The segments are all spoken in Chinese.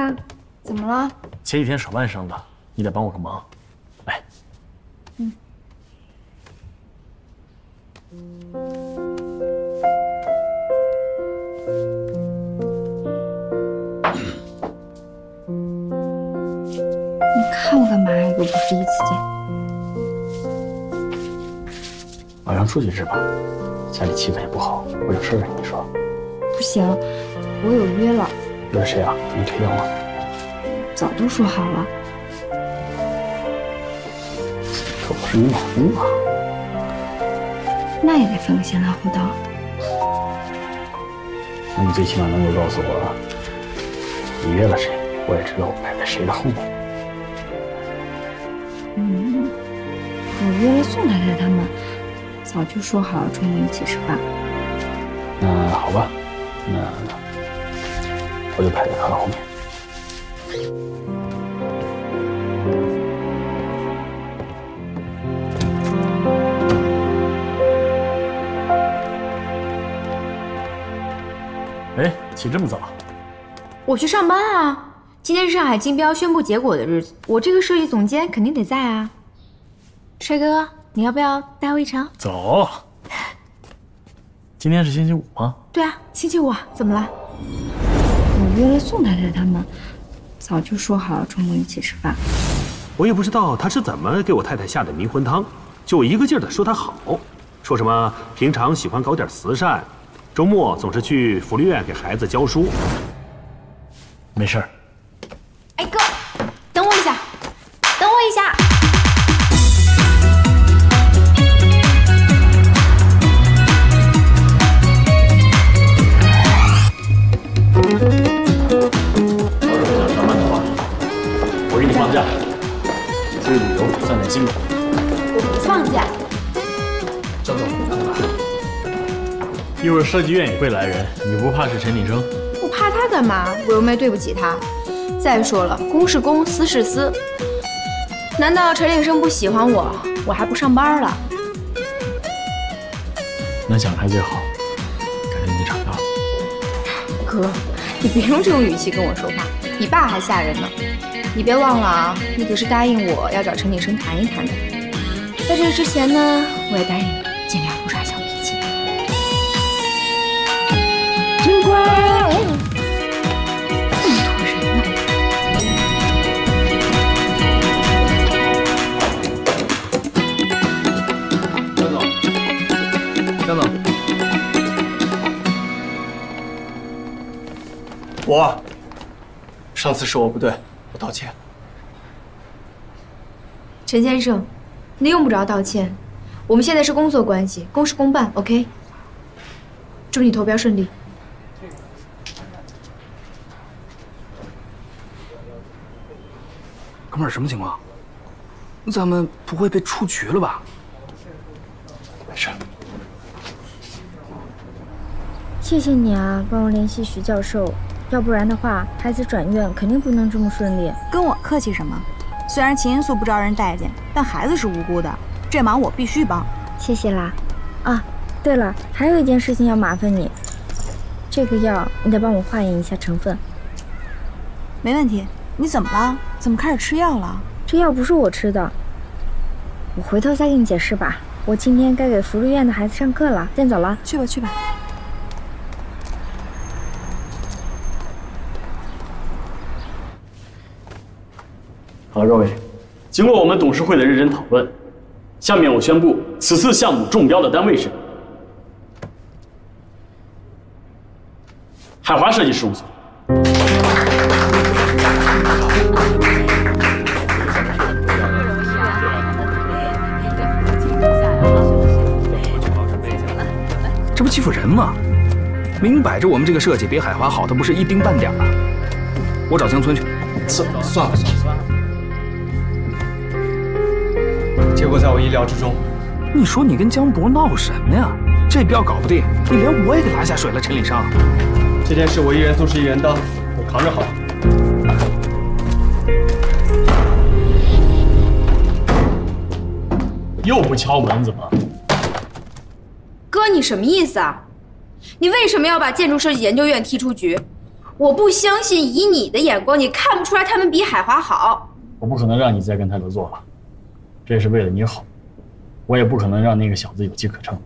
呀，怎么了？前几天手腕伤的，你得帮我个忙。来，嗯。你看我干嘛呀？又不是第一次见。晚上出去吃吧，家里气氛也不好，我有事跟你说。不行，我有约了。约谁啊？给你推掉吗？早都说好了。可我是你老公啊。那也得分个先来后到。那你最起码能够告诉我，你约了谁？我也知道我排在谁的后面。嗯，我约了宋太太他们，早就说好了中午一起吃饭。那好吧，那我就排在他的后面。哎，起这么早？我去上班啊！今天是上海竞标宣布结果的日子，我这个设计总监肯定得在啊。帅哥，你要不要带我一程？走。今天是星期五吗？对啊，星期五。怎么了？我约了宋太太他们，早就说好了周末一起吃饭。我也不知道他是怎么给我太太下的迷魂汤，就一个劲儿的说她好，说什么平常喜欢搞点慈善。周末总是去福利院给孩子教书。没事儿。给你放假，出去旅游散散心吧。我不放假。张总。一会儿设计院也会来人，你不怕是陈鼎生？我怕他干嘛？我又没对不起他。再说了，公是公，私是私。难道陈鼎生不喜欢我，我还不上班了？能想开最好，感觉你长大了。哥，你别用这种语气跟我说话，比爸还吓人呢。你别忘了啊，你可是答应我要找陈鼎生谈一谈的。在这之前呢，我也答应你，尽量不耍小。真乖，这么多人呢。张总，张总，我，上次是我不对，我道歉。陈先生，你用不着道歉，我们现在是工作关系，公事公办，OK。祝你投标顺利。哥们儿，什么情况？咱们不会被出局了吧？没事。谢谢你啊，帮我联系徐教授，要不然的话，孩子转院肯定不能这么顺利。跟我客气什么？虽然秦因素不招人待见，但孩子是无辜的，这忙我必须帮。谢谢啦。啊，对了，还有一件事情要麻烦你，这个药你得帮我化验一下成分。没问题。你怎么了？怎么开始吃药了？这药不是我吃的，我回头再给你解释吧。我今天该给福利院的孩子上课了，先走了。去吧，去吧。各位，经过我们董事会的认真讨论，下面我宣布此次项目中标的单位是海华设计事务所。这不欺负人吗？明摆着我们这个设计比海华好的不是一丁半点啊！我找江村去。算算了算了，结果在我意料之中。你说你跟江博闹什么呀？这标搞不定，你连我也给拉下水了。陈礼生，这件事我一人做事一人当，我扛着好。又不敲门怎么？哥，你什么意思啊？你为什么要把建筑设计研究院踢出局？我不相信，以你的眼光，你看不出来他们比海华好。我不可能让你再跟他合作了，这是为了你好。我也不可能让那个小子有机可乘。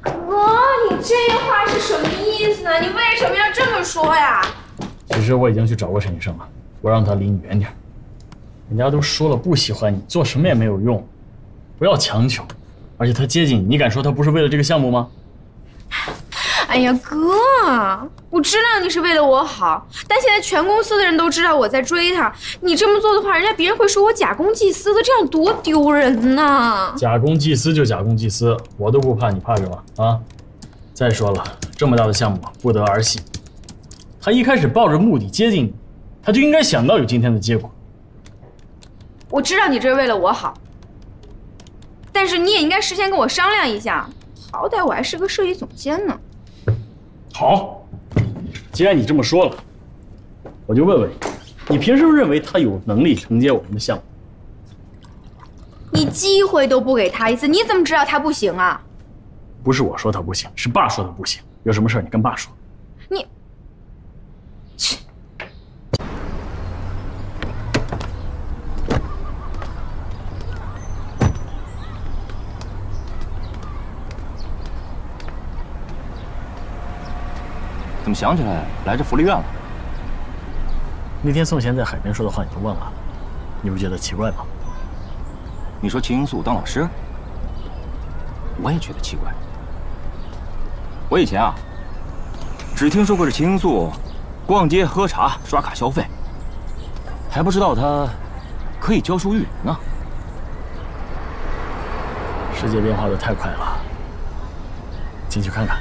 哥，你这话是什么意思呢？你为什么要这么说呀？其实我已经去找过陈医生了，我让他离你远点。人家都说了不喜欢你，做什么也没有用，不要强求。而且他接近你，你敢说他不是为了这个项目吗？哎呀，哥，我知道你是为了我好，但现在全公司的人都知道我在追他，你这么做的话，人家别人会说我假公济私的，这样多丢人呐！假公济私就假公济私，我都不怕，你怕什么啊？再说了，这么大的项目不得儿戏。他一开始抱着目的接近你，他就应该想到有今天的结果。我知道你这是为了我好，但是你也应该事先跟我商量一下，好歹我还是个设计总监呢。好，既然你这么说了，我就问问你，你凭什么认为他有能力承接我们的项目？你机会都不给他一次，你怎么知道他不行啊？不是我说他不行，是爸说他不行。有什么事你跟爸说。想起来来这福利院了？那天宋贤在海边说的话你都忘了，你不觉得奇怪吗？你说秦英素当老师，我也觉得奇怪。我以前啊，只听说过这秦英素逛街喝茶刷卡消费，还不知道她可以教书育人呢。世界变化的太快了，进去看看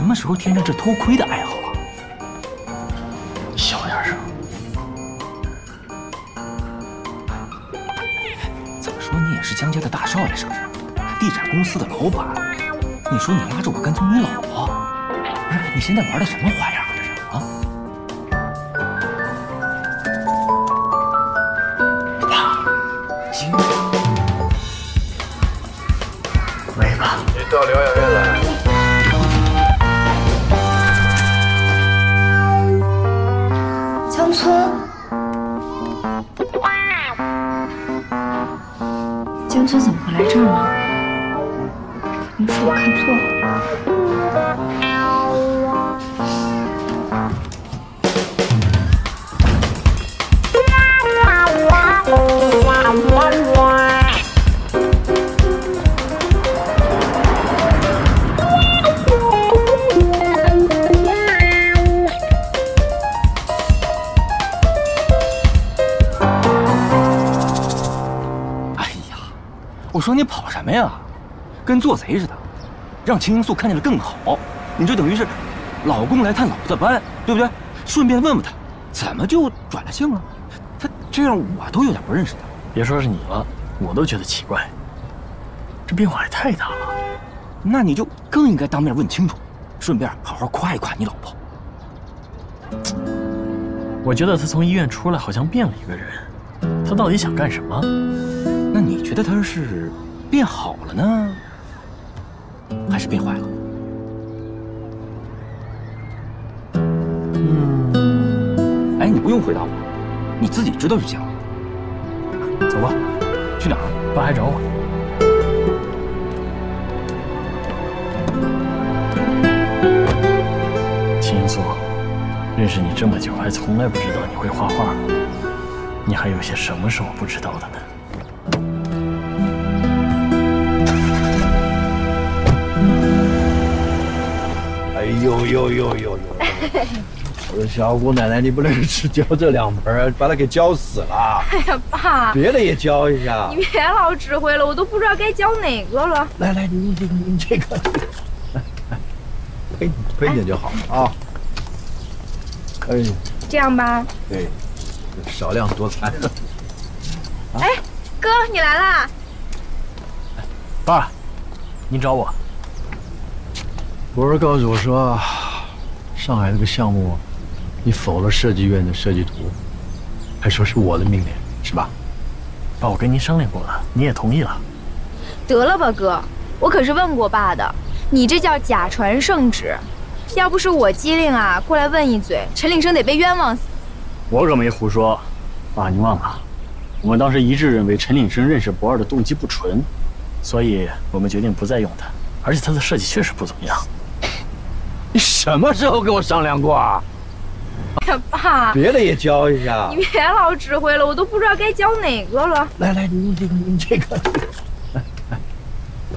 啊。时候添上这偷窥的爱好啊！小点声。怎么说你也是江家的大少爷是不是？地产公司的老板，你说你拉着我跟踪你老婆，不是？你现在玩的什么花样江村怎么会来这儿呢？肯定是我看错了。我说你跑什么呀，跟做贼似的，让秦英素看见了更好。你这等于是老公来探老婆的班，对不对？顺便问问他，怎么就转了性了？他这样我都有点不认识他。别说是你了，我都觉得奇怪。这变化也太大了。那你就更应该当面问清楚，顺便好好夸一夸你老婆。我觉得他从医院出来好像变了一个人，他到底想干什么？你觉得他是变好了呢，还是变坏了？嗯，哎，你不用回答我，你自己知道就行了。走吧，去哪儿？爸还找我。素，认识你这么久，还从来不知道你会画画。你还有些什么是我不知道的呢？哎呦呦呦呦呦！我说小姑奶奶，你不能只浇这两盆，把它给浇死了。哎呀，爸，别的也浇一下你。别老指挥了，我都不知道该浇哪个了。来来，你你你这个，来来，陪陪点就好啊。哎，这样吧，对，少量多餐。哎，哥，你来啦！爸，你找我？博儿告诉我说，上海这个项目，你否了设计院的设计图，还说是我的命令，是吧？爸，我跟您商量过了，你也同意了。得了吧，哥，我可是问过爸的，你这叫假传圣旨。要不是我机灵啊，过来问一嘴，陈岭生得被冤枉死。我可没胡说，爸，您忘了，我们当时一致认为陈岭生认识博二的动机不纯，所以我们决定不再用他，而且他的设计确实不怎么样。你什么时候跟我商量过啊？哎呀，爸，别的也教一下你。别老指挥了，我都不知道该教哪个了。来来，你你你这个，来来，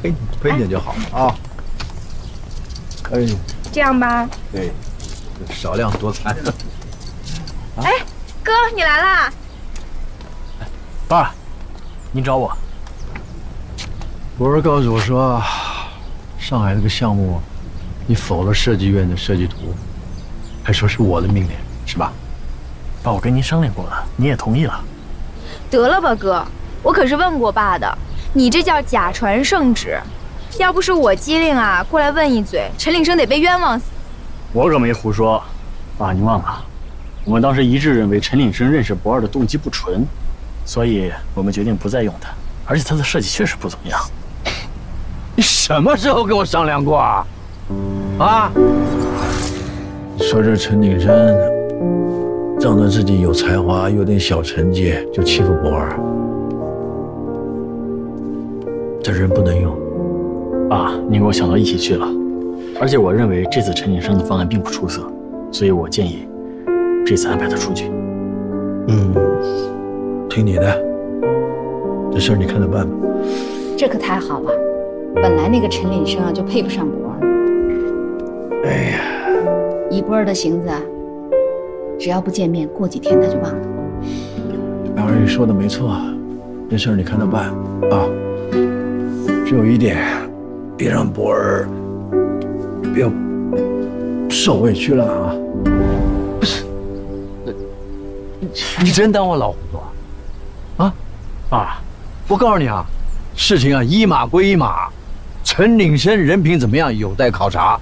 陪陪点就好了啊。哎，这样吧，对，少量多餐。哎，哥，你来啦！爸，您找我？博儿告诉我说，上海这个项目，你否了设计院的设计图，还说是我的命令，是吧？爸，我跟您商量过了，你也同意了。得了吧，哥，我可是问过爸的，你这叫假传圣旨。要不是我机灵啊，过来问一嘴，陈岭生得被冤枉死。我可没胡说，爸，您忘了，我们当时一致认为陈岭生认识博二的动机不纯，所以我们决定不再用他，而且他的设计确实不怎么样。你什么时候跟我商量过啊？啊？说这陈景山仗着自己有才华，有点小成绩，就欺负博儿，这人不能用。爸，你给我想到一起去了，而且我认为这次陈景生的方案并不出色，所以我建议这次安排他出去。嗯，听你的，这事儿你看着办吧。这可太好了，本来那个陈景生啊就配不上博儿。哎呀，以波儿的性子啊，只要不见面，过几天他就忘了。二姨说的没错，这事儿你看着办啊。只有一点，别让博儿别受委屈了啊！不是，你真当我老糊涂啊？啊，爸，我告诉你啊，事情啊一码归一码，陈岭生人品怎么样有待考察，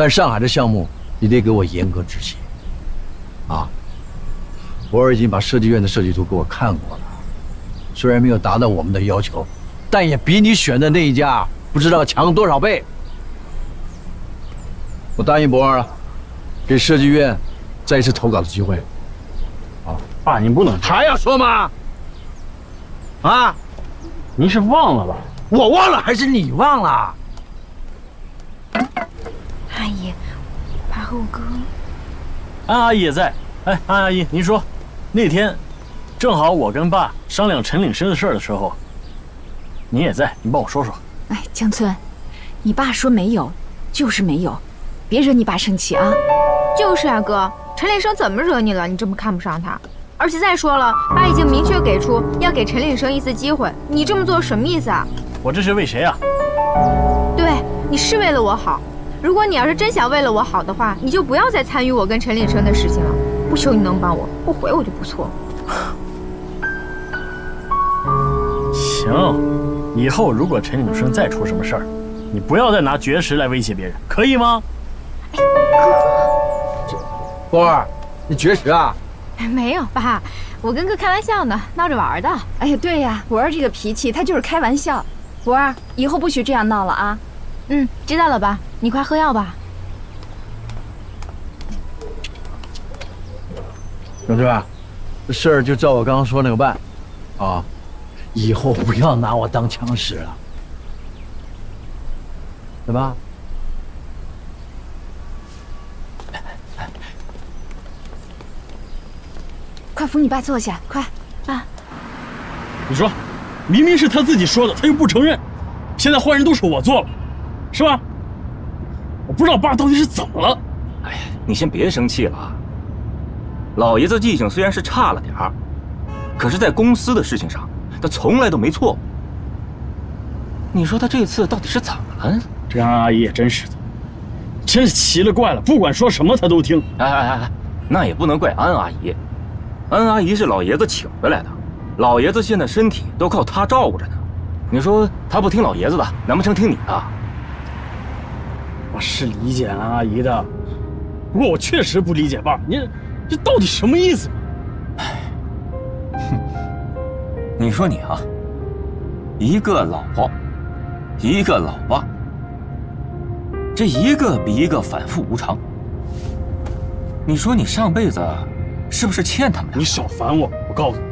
但上海的项目你得给我严格执行啊！博儿已经把设计院的设计图给我看过了，虽然没有达到我们的要求，但也比你选的那一家不知道强多少倍。我答应博儿了，给设计院再一次投稿的机会。啊，爸，您不能还要说吗？啊，您是忘了吧？我忘了还是你忘了？阿姨，爸和我哥，安阿姨也在。哎，安阿姨，您说，那天正好我跟爸商量陈岭生的事儿的时候，您也在，你帮我说说。哎，江村，你爸说没有，就是没有，别惹你爸生气啊。就是啊，哥，陈岭生怎么惹你了？你这么看不上他？而且再说了，爸已经明确给出要给陈岭生一次机会，你这么做什么意思啊？我这是为谁啊？对，你是为了我好。如果你要是真想为了我好的话，你就不要再参与我跟陈岭生的事情了。不求你能帮我，不回我就不错。行，以后如果陈岭生再出什么事儿，你不要再拿绝食来威胁别人，可以吗？哎，哥波儿，你绝食啊？没有，爸，我跟哥开玩笑呢，闹着玩的。哎呀，对呀，博儿这个脾气，他就是开玩笑。博儿，以后不许这样闹了啊！嗯，知道了吧？你快喝药吧。永志，事儿就照我刚刚说那个办，啊，以后不要拿我当枪使了。怎么？快扶你爸坐下，快，爸。你说，明明是他自己说的，他又不承认，现在坏人都是我做了。是吧？我不知道爸到底是怎么了。哎呀，你先别生气了。老爷子记性虽然是差了点儿，可是在公司的事情上，他从来都没错过。你说他这次到底是怎么了？这安阿姨也真是的，真是奇了怪了，不管说什么他都听。哎哎哎哎，那也不能怪安阿姨，安阿姨是老爷子请回来的，老爷子现在身体都靠她照顾着呢。你说她不听老爷子的，难不成听你的？我是理解安阿姨的，不过我确实不理解爸，你这到底什么意思？哎，哼，你说你啊，一个老婆。一个老爸，这一个比一个反复无常。你说你上辈子是不是欠他们？你少烦我！我告诉你，